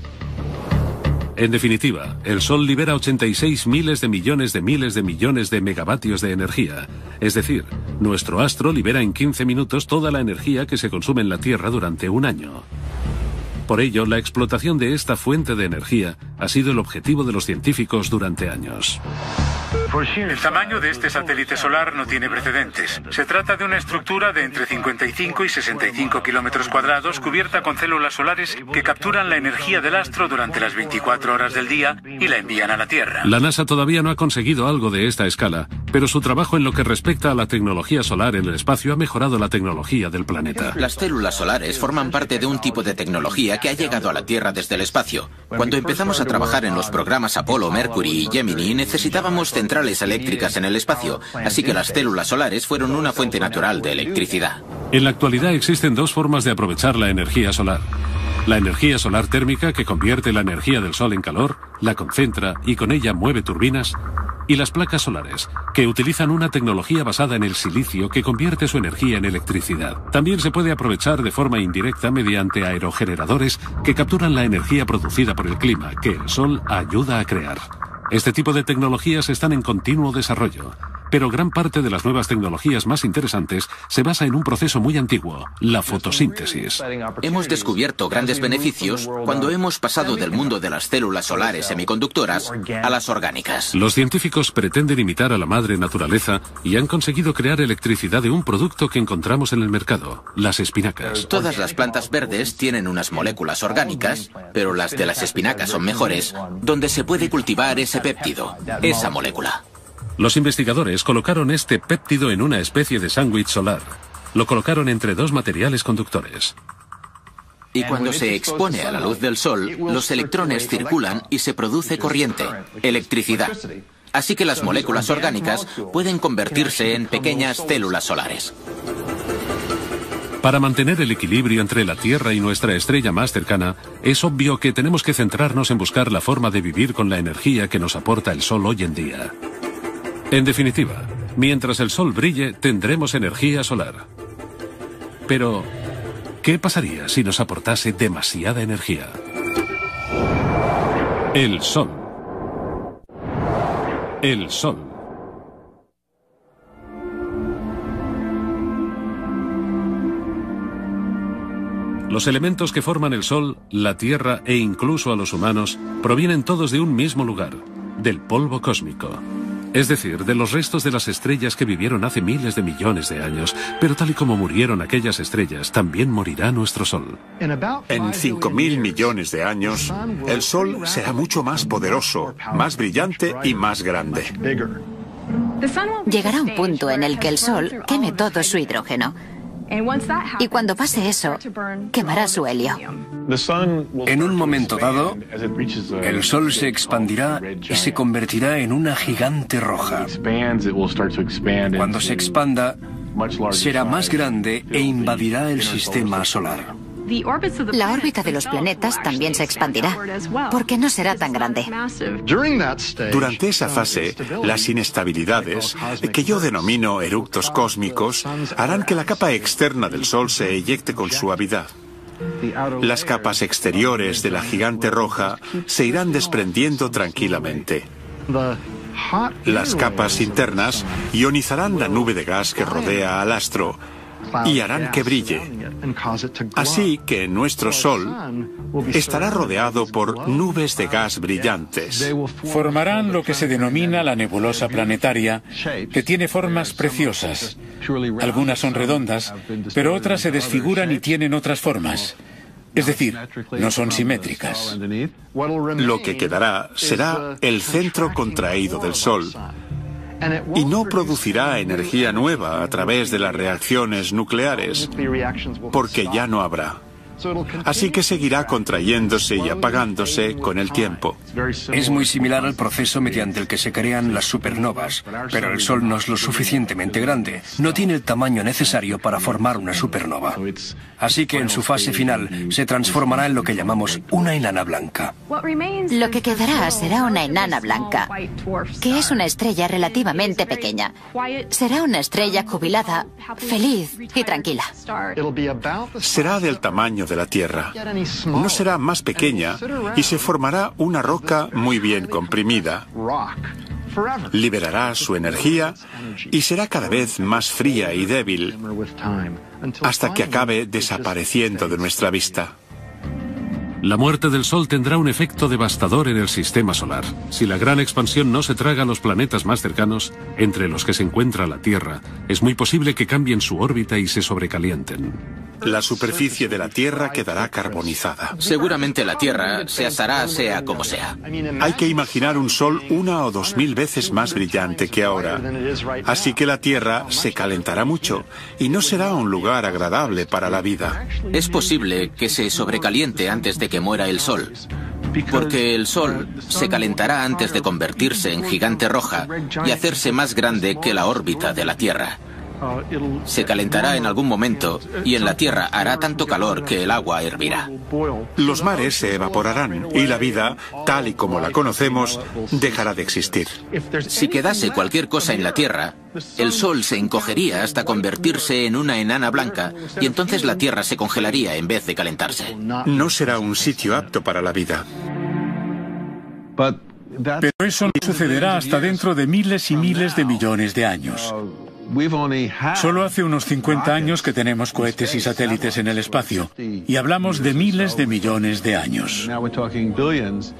En definitiva, el Sol libera 86 miles de millones de miles de millones de megavatios de energía. Es decir, nuestro astro libera en 15 minutos toda la energía que se consume en la Tierra durante un año. Por ello, la explotación de esta fuente de energía ha sido el objetivo de los científicos durante años. El tamaño de este satélite solar no tiene precedentes. Se trata de una estructura de entre 55 y 65 kilómetros cuadrados cubierta con células solares que capturan la energía del astro durante las 24 horas del día y la envían a la Tierra. La NASA todavía no ha conseguido algo de esta escala, pero su trabajo en lo que respecta a la tecnología solar en el espacio ha mejorado la tecnología del planeta. Las células solares forman parte de un tipo de tecnología que ha llegado a la Tierra desde el espacio. Cuando empezamos a trabajar en los programas Apolo, Mercury y Gemini, necesitábamos centrales eléctricas en el espacio, así que las células solares fueron una fuente natural de electricidad. En la actualidad existen dos formas de aprovechar la energía solar. La energía solar térmica, que convierte la energía del Sol en calor, la concentra y con ella mueve turbinas, y las placas solares, que utilizan una tecnología basada en el silicio que convierte su energía en electricidad. También se puede aprovechar de forma indirecta mediante aerogeneradores que capturan la energía producida por el clima que el Sol ayuda a crear. Este tipo de tecnologías están en continuo desarrollo, pero gran parte de las nuevas tecnologías más interesantes se basa en un proceso muy antiguo, la fotosíntesis. Hemos descubierto grandes beneficios cuando hemos pasado del mundo de las células solares semiconductoras a las orgánicas. Los científicos pretenden imitar a la madre naturaleza y han conseguido crear electricidad de un producto que encontramos en el mercado, las espinacas. Todas las plantas verdes tienen unas moléculas orgánicas, pero las de las espinacas son mejores, donde se puede cultivar ese péptido, esa molécula. Los investigadores colocaron este péptido en una especie de sándwich solar. Lo colocaron entre dos materiales conductores. Y cuando se expone a la luz del sol, los electrones circulan y se produce corriente, electricidad. Así que las moléculas orgánicas pueden convertirse en pequeñas células solares. Para mantener el equilibrio entre la Tierra y nuestra estrella más cercana, es obvio que tenemos que centrarnos en buscar la forma de vivir con la energía que nos aporta el Sol hoy en día. En definitiva, mientras el sol brille, tendremos energía solar. Pero, ¿qué pasaría si nos aportase demasiada energía? El sol. El sol. Los elementos que forman el Sol, la Tierra e incluso a los humanos provienen todos de un mismo lugar, del polvo cósmico. Es decir, de los restos de las estrellas que vivieron hace miles de millones de años, pero tal y como murieron aquellas estrellas, también morirá nuestro Sol. En 5.000 millones de años, el Sol será mucho más poderoso, más brillante y más grande. Llegará un punto en el que el Sol queme todo su hidrógeno. Y cuando pase eso, quemará su helio. En un momento dado, el Sol se expandirá y se convertirá en una gigante roja. Cuando se expanda, será más grande e invadirá el sistema solar. La órbita de los planetas también se expandirá, porque no será tan grande. Durante esa fase, las inestabilidades, que yo denomino eructos cósmicos, harán que la capa externa del Sol se eyecte con suavidad. Las capas exteriores de la gigante roja se irán desprendiendo tranquilamente. Las capas internas ionizarán la nube de gas que rodea al astro, y harán que brille. Así que nuestro Sol estará rodeado por nubes de gas brillantes. Formarán lo que se denomina la nebulosa planetaria, que tiene formas preciosas. Algunas son redondas, pero otras se desfiguran y tienen otras formas. Es decir, no son simétricas. Lo que quedará será el centro contraído del Sol, y no producirá energía nueva a través de las reacciones nucleares, porque ya no habrá. Así que seguirá contrayéndose y apagándose con el tiempo. Es muy similar al proceso mediante el que se crean las supernovas, pero el Sol no es lo suficientemente grande, no tiene el tamaño necesario para formar una supernova. Así que en su fase final se transformará en lo que llamamos una enana blanca. Lo que quedará será una enana blanca, que es una estrella relativamente pequeña. Será una estrella jubilada, feliz y tranquila. Será del tamaño de la Tierra. No será más pequeña y se formará una roca muy bien comprimida. Liberará su energía y será cada vez más fría y débil hasta que acabe desapareciendo de nuestra vista. La muerte del Sol tendrá un efecto devastador en el sistema solar. Si la gran expansión no se traga a los planetas más cercanos, entre los que se encuentra la Tierra, es muy posible que cambien su órbita y se sobrecalienten. La superficie de la Tierra quedará carbonizada. Seguramente la Tierra se asará sea como sea. Hay que imaginar un Sol una o dos mil veces más brillante que ahora. Así que la Tierra se calentará mucho y no será un lugar agradable para la vida. Es posible que se sobrecaliente antes de que muera el Sol. Porque el Sol se calentará antes de convertirse en gigante roja y hacerse más grande que la órbita de la Tierra. Se calentará en algún momento y en la Tierra hará tanto calor que el agua hervirá. Los mares se evaporarán y la vida, tal y como la conocemos, dejará de existir. Si quedase cualquier cosa en la Tierra, el Sol se encogería hasta convertirse en una enana blanca y entonces la Tierra se congelaría en vez de calentarse. No será un sitio apto para la vida. Pero eso no sucederá hasta dentro de miles y miles de millones de años. Solo hace unos 50 años que tenemos cohetes y satélites en el espacio y hablamos de miles de millones de años.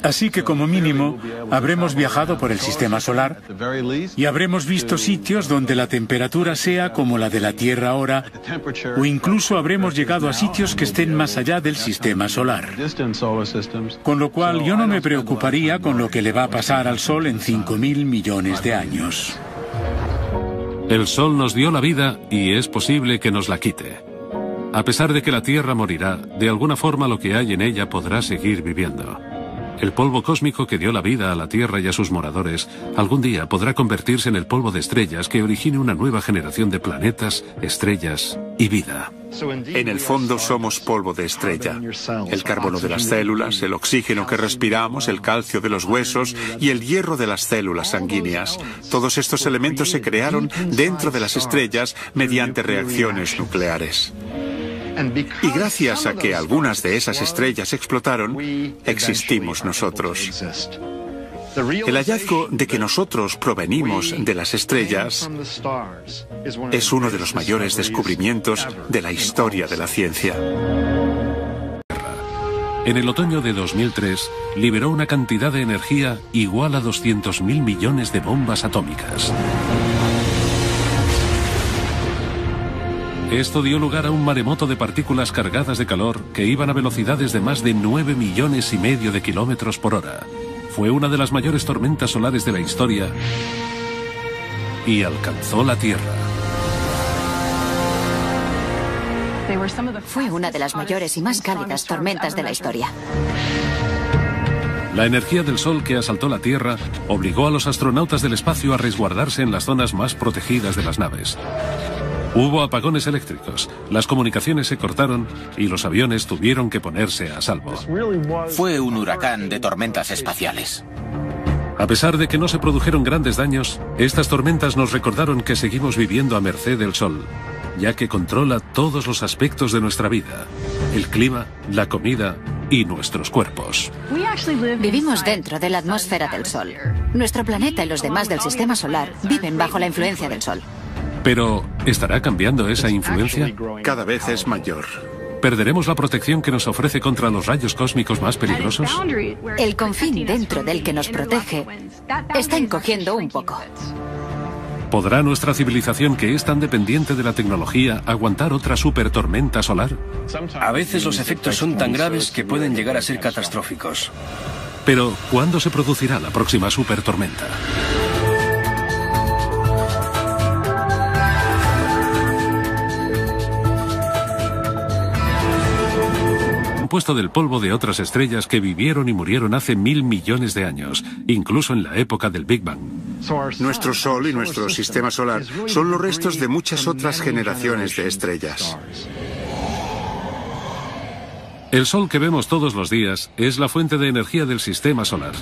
Así que como mínimo habremos viajado por el sistema solar y habremos visto sitios donde la temperatura sea como la de la Tierra ahora o incluso habremos llegado a sitios que estén más allá del sistema solar. Con lo cual yo no me preocuparía con lo que le va a pasar al Sol en 5.000 millones de años. El Sol nos dio la vida y es posible que nos la quite. A pesar de que la Tierra morirá, de alguna forma lo que hay en ella podrá seguir viviendo. El polvo cósmico que dio la vida a la Tierra y a sus moradores algún día podrá convertirse en el polvo de estrellas que origine una nueva generación de planetas, estrellas y vida. En el fondo somos polvo de estrella. El carbono de las células, el oxígeno que respiramos, el calcio de los huesos y el hierro de las células sanguíneas. Todos estos elementos se crearon dentro de las estrellas mediante reacciones nucleares. Y gracias a que algunas de esas estrellas explotaron, existimos nosotros. El hallazgo de que nosotros provenimos de las estrellas es uno de los mayores descubrimientos de la historia de la ciencia. en el otoño de 2003 liberó una cantidad de energía igual a 200.000 millones de bombas atómicas. Esto dio lugar a un maremoto de partículas cargadas de calor que iban a velocidades de más de 9 millones y medio de kilómetros por hora. Fue una de las mayores tormentas solares de la historia y alcanzó la Tierra. Fue una de las mayores y más cálidas tormentas de la historia. La energía del Sol que asaltó la Tierra obligó a los astronautas del espacio a resguardarse en las zonas más protegidas de las naves. Hubo apagones eléctricos, las comunicaciones se cortaron y los aviones tuvieron que ponerse a salvo. Fue un huracán de tormentas espaciales. A pesar de que no se produjeron grandes daños, estas tormentas nos recordaron que seguimos viviendo a merced del Sol, ya que controla todos los aspectos de nuestra vida, el clima, la comida y nuestros cuerpos. Vivimos dentro de la atmósfera del Sol. Nuestro planeta y los demás del sistema solar viven bajo la influencia del Sol. Pero, ¿estará cambiando esa influencia? Cada vez es mayor. ¿Perderemos la protección que nos ofrece contra los rayos cósmicos más peligrosos? El confín dentro del que nos protege está encogiendo un poco. ¿Podrá nuestra civilización, que es tan dependiente de la tecnología, aguantar otra super tormenta solar? A veces los efectos son tan graves que pueden llegar a ser catastróficos. Pero, ¿cuándo se producirá la próxima super tormenta? Compuesto del polvo de otras estrellas que vivieron y murieron hace mil millones de años, incluso en la época del Big Bang. Nuestro Sol y nuestro sistema solar son los restos de muchas otras generaciones de estrellas. El Sol que vemos todos los días es la fuente de energía del sistema solar.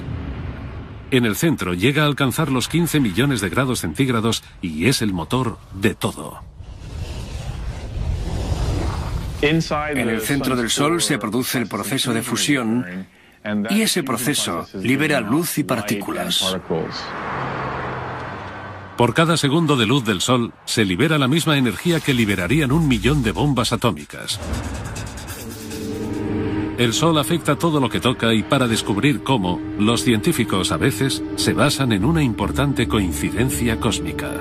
En el centro llega a alcanzar los 15 millones de grados centígrados y es el motor de todo. En el centro del Sol se produce el proceso de fusión y ese proceso libera luz y partículas. Por cada segundo de luz del Sol se libera la misma energía que liberarían un millón de bombas atómicas. El Sol afecta todo lo que toca y para descubrir cómo, los científicos a veces se basan en una importante coincidencia cósmica.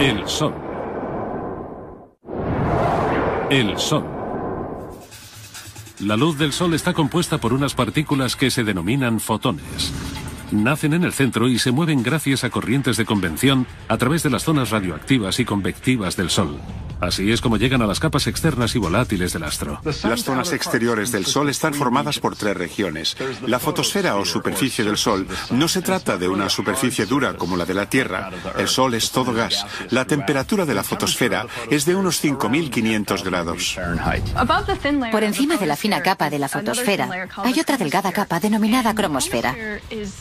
El Sol. El Sol. La luz del Sol está compuesta por unas partículas que se denominan fotones. Nacen en el centro y se mueven gracias a corrientes de convención a través de las zonas radioactivas y convectivas del Sol. Así es como llegan a las capas externas y volátiles del astro. Las zonas exteriores del Sol están formadas por tres regiones. La fotosfera o superficie del Sol no se trata de una superficie dura como la de la Tierra. El Sol es todo gas. La temperatura de la fotosfera es de unos 5.500 grados. Por encima de la fina capa de la fotosfera hay otra delgada capa denominada cromosfera.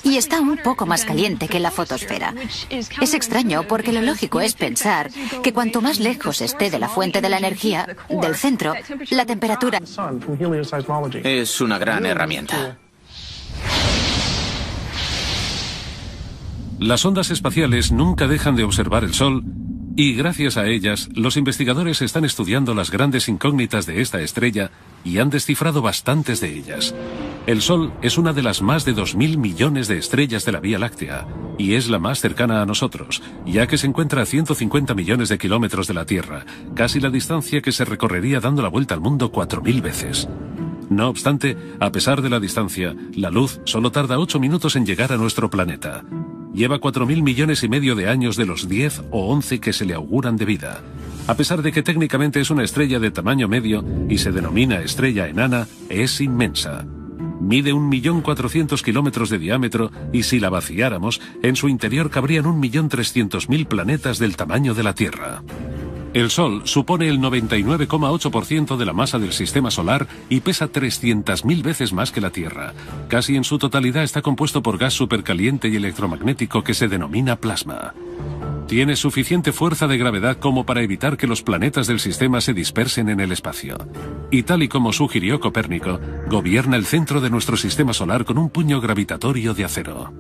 Y está un poco más caliente que la fotosfera. Es extraño porque lo lógico es pensar que cuanto más lejos esté de la fuente de la energía, del centro, la temperatura... Es una gran herramienta. Las ondas espaciales nunca dejan de observar el Sol y gracias a ellas los investigadores están estudiando las grandes incógnitas de esta estrella y han descifrado bastantes de ellas. El Sol es una de las más de 2.000 millones de estrellas de la Vía Láctea y es la más cercana a nosotros, ya que se encuentra a 150 millones de kilómetros de la Tierra, casi la distancia que se recorrería dando la vuelta al mundo 4.000 veces. No obstante, a pesar de la distancia, la luz solo tarda 8 minutos en llegar a nuestro planeta. Lleva 4.000 millones y medio de años de los 10 o 11 que se le auguran de vida. A pesar de que técnicamente es una estrella de tamaño medio y se denomina estrella enana, es inmensa. Mide un millón cuatrocientos kilómetros de diámetro y si la vaciáramos, en su interior cabrían un millón trescientos mil planetas del tamaño de la Tierra. El Sol supone el 99,8% de la masa del sistema solar y pesa 300.000 veces más que la Tierra. Casi en su totalidad está compuesto por gas supercaliente y electromagnético que se denomina plasma. Tiene suficiente fuerza de gravedad como para evitar que los planetas del sistema se dispersen en el espacio. Y tal y como sugirió Copérnico, gobierna el centro de nuestro sistema solar con un puño gravitatorio de acero.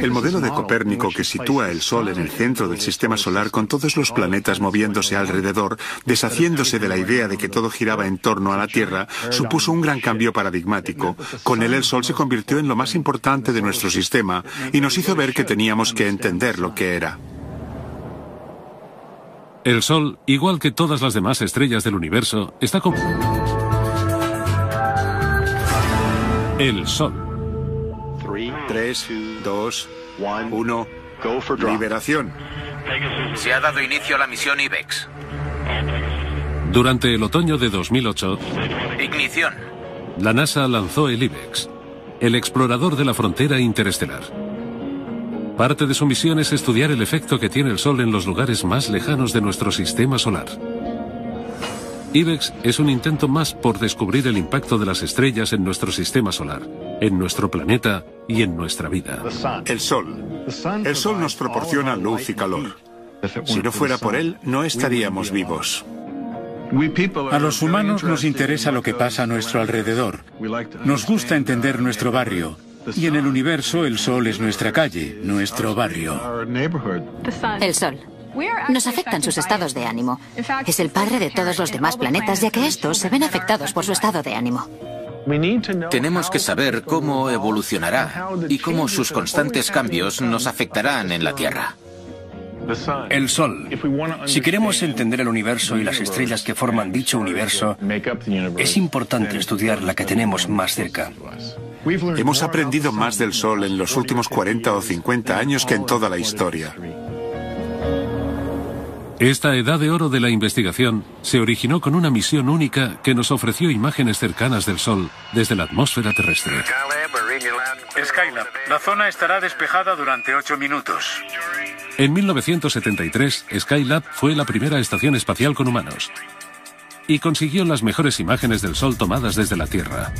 El modelo de Copérnico que sitúa el Sol en el centro del sistema solar con todos los planetas moviéndose alrededor, deshaciéndose de la idea de que todo giraba en torno a la Tierra, supuso un gran cambio paradigmático. Con él el Sol se convirtió en lo más importante de nuestro sistema y nos hizo ver que teníamos que entender lo que era. El Sol, igual que todas las demás estrellas del universo, está con... El Sol. 3, 2, 1. Liberación. Se ha dado inicio a la misión IBEX. Durante el otoño de 2008, Ignición. la NASA lanzó el IBEX, el explorador de la frontera interestelar. Parte de su misión es estudiar el efecto que tiene el Sol en los lugares más lejanos de nuestro sistema solar. IBEX es un intento más por descubrir el impacto de las estrellas en nuestro sistema solar, en nuestro planeta y en nuestra vida. El Sol. El Sol nos proporciona luz y calor. Si no fuera por él, no estaríamos vivos. A los humanos nos interesa lo que pasa a nuestro alrededor. Nos gusta entender nuestro barrio. Y en el universo el Sol es nuestra calle, nuestro barrio. El Sol. Nos afectan sus estados de ánimo. Es el padre de todos los demás planetas, ya que estos se ven afectados por su estado de ánimo. Tenemos que saber cómo evolucionará y cómo sus constantes cambios nos afectarán en la Tierra. El Sol. Si queremos entender el universo y las estrellas que forman dicho universo, es importante estudiar la que tenemos más cerca. Hemos aprendido más del Sol en los últimos 40 o 50 años que en toda la historia. Esta edad de oro de la investigación se originó con una misión única que nos ofreció imágenes cercanas del Sol desde la atmósfera terrestre. Skylab, la zona estará despejada durante ocho minutos. En 1973, Skylab fue la primera estación espacial con humanos y consiguió las mejores imágenes del Sol tomadas desde la Tierra.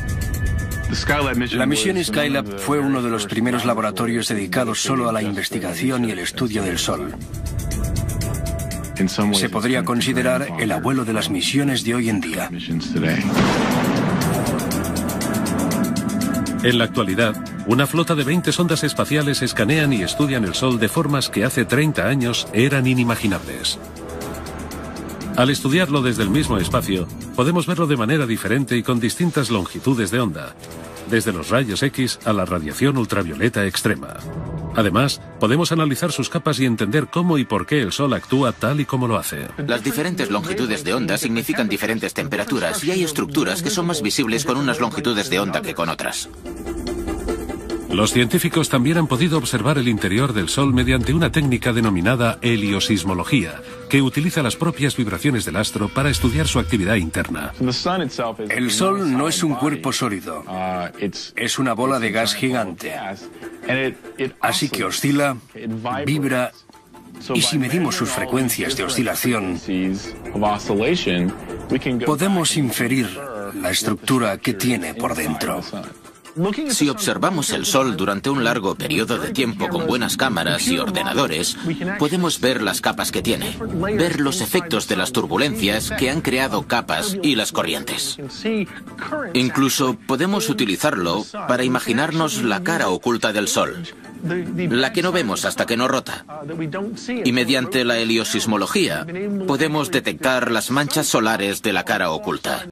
La misión Skylab fue uno de los primeros laboratorios dedicados solo a la investigación y el estudio del Sol. Se podría considerar el abuelo de las misiones de hoy en día. En la actualidad, una flota de 20 sondas espaciales escanean y estudian el Sol de formas que hace 30 años eran inimaginables. Al estudiarlo desde el mismo espacio, podemos verlo de manera diferente y con distintas longitudes de onda, desde los rayos X a la radiación ultravioleta extrema. Además, podemos analizar sus capas y entender cómo y por qué el Sol actúa tal y como lo hace. Las diferentes longitudes de onda significan diferentes temperaturas y hay estructuras que son más visibles con unas longitudes de onda que con otras. Los científicos también han podido observar el interior del Sol mediante una técnica denominada heliosismología, que utiliza las propias vibraciones del astro para estudiar su actividad interna. El Sol no es un cuerpo sólido, es una bola de gas gigante. Así que oscila, vibra y si medimos sus frecuencias de oscilación, podemos inferir la estructura que tiene por dentro. Si observamos el Sol durante un largo periodo de tiempo con buenas cámaras y ordenadores, podemos ver las capas que tiene, ver los efectos de las turbulencias que han creado capas y las corrientes. Incluso podemos utilizarlo para imaginarnos la cara oculta del Sol, la que no vemos hasta que no rota. Y mediante la heliosismología podemos detectar las manchas solares de la cara oculta.